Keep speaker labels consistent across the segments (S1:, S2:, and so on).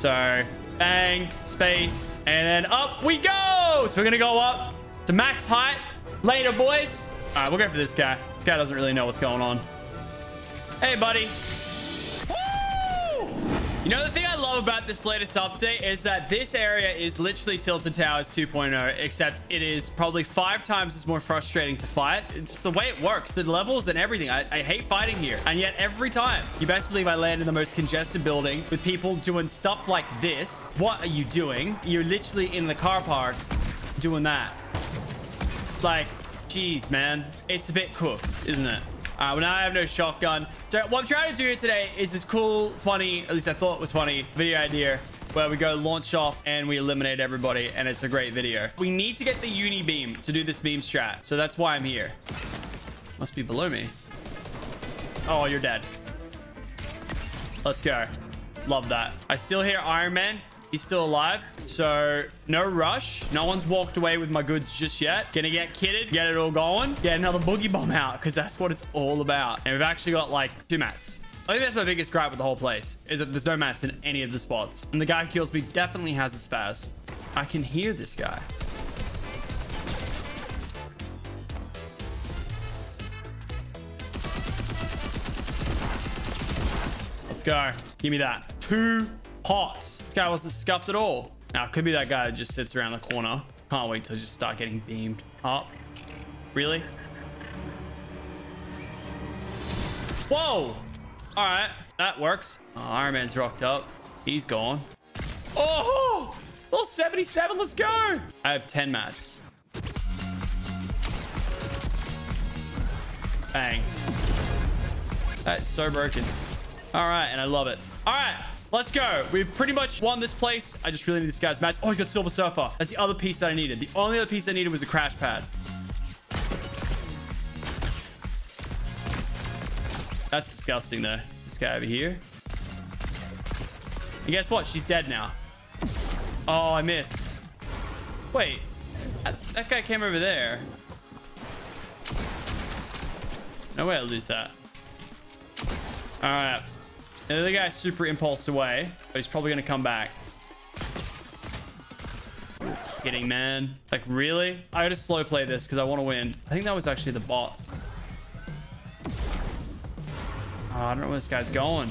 S1: So bang, space, and then up we go. So we're going to go up to max height. Later, boys. All right, we'll go for this guy. This guy doesn't really know what's going on. Hey, buddy. You know, the thing I love about this latest update is that this area is literally Tilted Towers 2.0, except it is probably five times as more frustrating to fight. It's the way it works, the levels and everything. I, I hate fighting here. And yet every time, you best believe I land in the most congested building with people doing stuff like this. What are you doing? You're literally in the car park doing that. Like, jeez, man. It's a bit cooked, isn't it? Uh, well, now I have no shotgun. So what I'm trying to do today is this cool, funny, at least I thought it was funny, video idea where we go launch off and we eliminate everybody. And it's a great video. We need to get the uni beam to do this beam strat. So that's why I'm here. Must be below me. Oh, you're dead. Let's go. Love that. I still hear Iron Man. He's still alive. So no rush. No one's walked away with my goods just yet. Gonna get kitted, get it all going, get another boogie bomb out because that's what it's all about. And we've actually got like two mats. I think that's my biggest gripe with the whole place is that there's no mats in any of the spots. And the guy who kills me definitely has a spaz. I can hear this guy. Let's go. Give me that. Two pots. This guy wasn't scuffed at all. Now, it could be that guy that just sits around the corner. Can't wait to just start getting beamed up. Really? Whoa! All right, that works. Oh, Iron Man's rocked up. He's gone. Oh! Level 77, let's go! I have 10 mats. Bang. That's so broken. All right, and I love it. All right, let's go. We've pretty much won this place. I just really need this guy's mats. Oh, he's got Silver Surfer. That's the other piece that I needed. The only other piece I needed was a crash pad. That's disgusting, though. This guy over here. And guess what? She's dead now. Oh, I missed. Wait. That, that guy came over there. No way I lose that. All right. The other guy's super impulsed away, but he's probably going to come back. Getting man. Like, really? I gotta slow play this because I want to win. I think that was actually the bot. Oh, I don't know where this guy's going.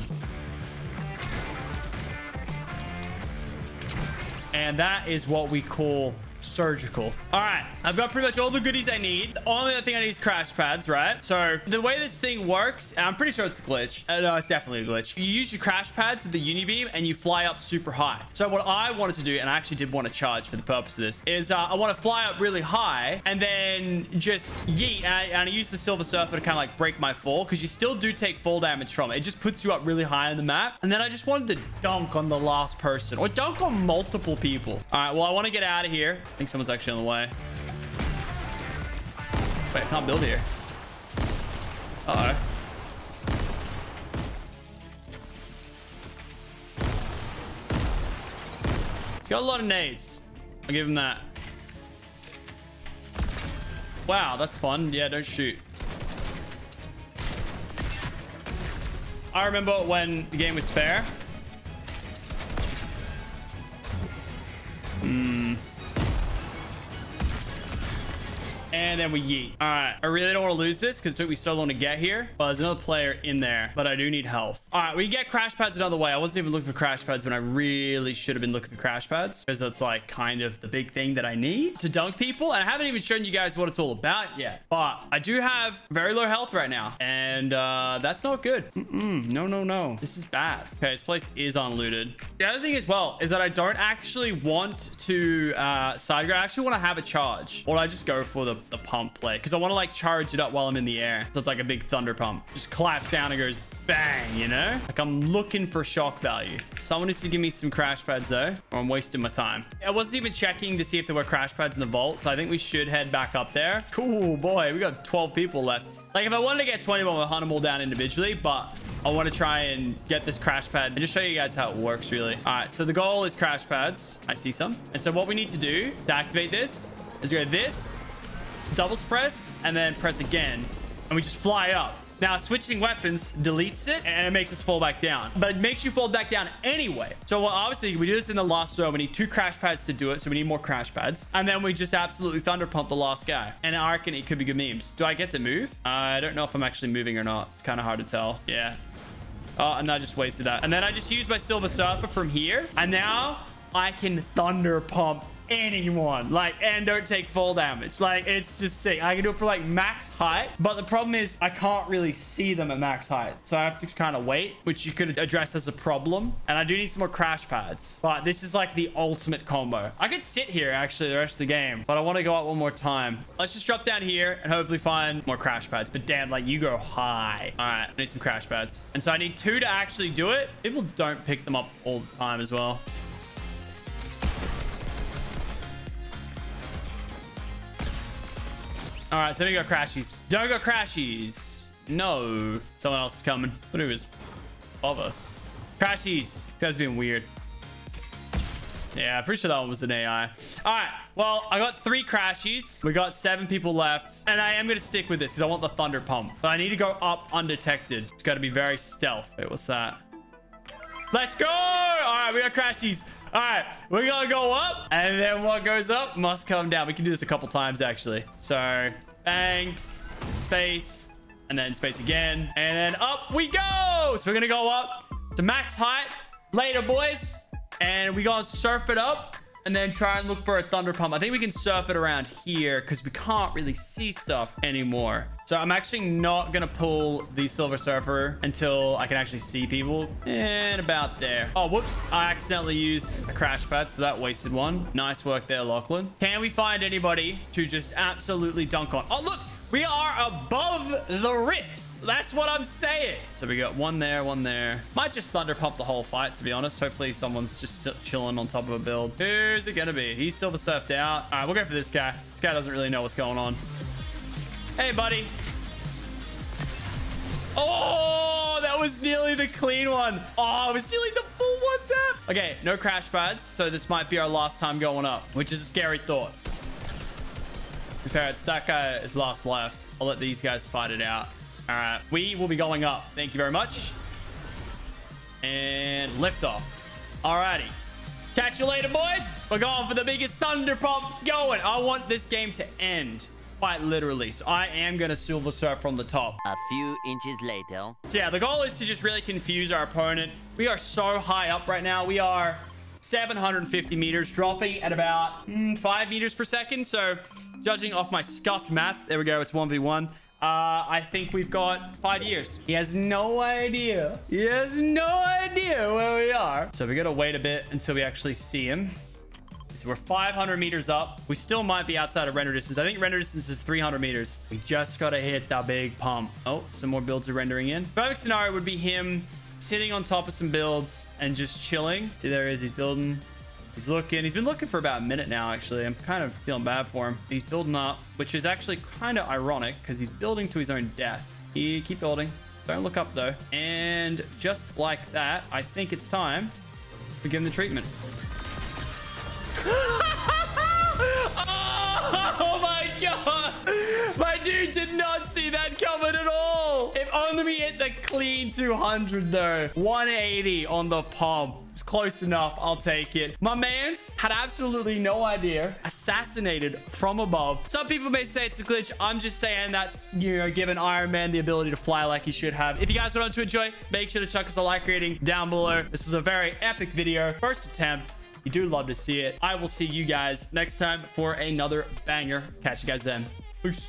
S1: And that is what we call surgical. All right, I've got pretty much all the goodies I need. The only other thing I need is crash pads, right? So the way this thing works, I'm pretty sure it's a glitch. Uh, no, it's definitely a glitch. You use your crash pads with the uni beam and you fly up super high. So what I wanted to do, and I actually did want to charge for the purpose of this, is uh, I want to fly up really high and then just yeet. And I, and I use the Silver Surfer to kind of like break my fall because you still do take fall damage from it. It just puts you up really high on the map. And then I just wanted to dunk on the last person or dunk on multiple people. All right, well, I want to get out of here. I think someone's actually on the way. Wait, I can't build here. Uh-oh. He's got a lot of nades. I'll give him that. Wow, that's fun. Yeah, don't shoot. I remember when the game was fair. Hmm. And then we yeet. All right. I really don't want to lose this because it took me so long to get here. But there's another player in there. But I do need health. All right. We get crash pads another way. I wasn't even looking for crash pads when I really should have been looking for crash pads. Because that's like kind of the big thing that I need to dunk people. And I haven't even shown you guys what it's all about yet. But I do have very low health right now. And uh, that's not good. Mm -mm. No, no, no. This is bad. Okay. This place is unlooted. The other thing as well is that I don't actually want to uh, side. I actually want to have a charge. Or I just go for the the pump play because I want to like charge it up while I'm in the air. So it's like a big thunder pump. Just claps down and goes bang, you know? Like I'm looking for shock value. Someone needs to give me some crash pads though, or I'm wasting my time. I wasn't even checking to see if there were crash pads in the vault. So I think we should head back up there. Cool boy. We got 12 people left. Like if I wanted to get 20 more, I'll hunt them all down individually, but I want to try and get this crash pad and just show you guys how it works really. All right. So the goal is crash pads. I see some. And so what we need to do to activate this is go this, double press and then press again and we just fly up Now, switching weapons deletes it and it makes us fall back down. But it makes you fall back down anyway. So was thinking, we do this in the last zone. We need two crash pads to do it. So we need more crash pads. And then we just absolutely thunder pump the last guy. And I reckon it could be good memes. Do I get to move? Uh, I don't know if I'm actually moving or not. It's kind of hard to tell. Yeah. Oh, and I just wasted that. And then I just used my Silver Surfer from here. And now I can thunder pump anyone. Like and don't take full damage. Like it's just sick. I can do it for like max height but the problem is i can't really see them at max height. So i have to kind of wait which you could address as a problem. And i do need some more crash pads. But this is like the ultimate combo. I could sit here actually the rest of the game but i want to go out one more time. Let's just drop down here and hopefully find more crash pads. But damn like you go high. All right i need some crash pads. And so i need two to actually do it. People don't pick them up all the time as well All right, so we go crashies. Don't go crashies. No. Someone else is coming. What is above us? Crashies. That's been weird. Yeah, I'm pretty sure that one was an AI. All right. Well, I got three crashies. We got seven people left. And I am going to stick with this because I want the thunder pump. But I need to go up undetected. It's got to be very stealth. Wait, what's that? Let's go. All right, we got crashies. All right, we're gonna go up, and then what goes up must come down. We can do this a couple times, actually. So, bang, space, and then space again, and then up we go. So we're gonna go up to max height. Later, boys. And we gonna surf it up and then try and look for a thunder pump. I think we can surf it around here because we can't really see stuff anymore. So I'm actually not going to pull the Silver Surfer until I can actually see people. And about there. Oh, whoops. I accidentally used a crash pad, so that wasted one. Nice work there, Lachlan. Can we find anybody to just absolutely dunk on? Oh, look. We are above the rifts. That's what I'm saying. So we got one there, one there. Might just thunder pump the whole fight, to be honest. Hopefully someone's just chilling on top of a build. Who's it gonna be? He's silver surfed out. All right, we'll go for this guy. This guy doesn't really know what's going on. Hey, buddy. Oh, that was nearly the clean one. Oh, I was nearly the full one tap. Okay, no crash pads. So this might be our last time going up, which is a scary thought be fair, it's that guy is last left. I'll let these guys fight it out. All right, we will be going up. Thank you very much. And lift off. Alrighty. Catch you later, boys. We're going for the biggest thunder pump going. I want this game to end. Quite literally. So I am going to silver surf from the top.
S2: A few inches later.
S1: So yeah, the goal is to just really confuse our opponent. We are so high up right now. We are 750 meters, dropping at about mm, 5 meters per second. So Judging off my scuffed math, there we go. It's 1v1. Uh, I think we've got five years. He has no idea. He has no idea where we are. So we got to wait a bit until we actually see him. So we're 500 meters up. We still might be outside of render distance. I think render distance is 300 meters. We just got to hit that big pump. Oh, some more builds are rendering in. Perfect scenario would be him sitting on top of some builds and just chilling. See, there he is. He's building. He's looking. He's been looking for about a minute now, actually. I'm kind of feeling bad for him. He's building up, which is actually kind of ironic because he's building to his own death. He keep building. Don't look up, though. And just like that, I think it's time to give him the treatment. oh my god! My dude did not see that coming at all! If only we hit the clean 200, though. 180 on the pump. Close enough. I'll take it. My man's had absolutely no idea. Assassinated from above. Some people may say it's a glitch. I'm just saying that's, you know, giving Iron Man the ability to fly like he should have. If you guys want to enjoy, make sure to chuck us a like rating down below. This was a very epic video. First attempt. You do love to see it. I will see you guys next time for another banger. Catch you guys then. Peace.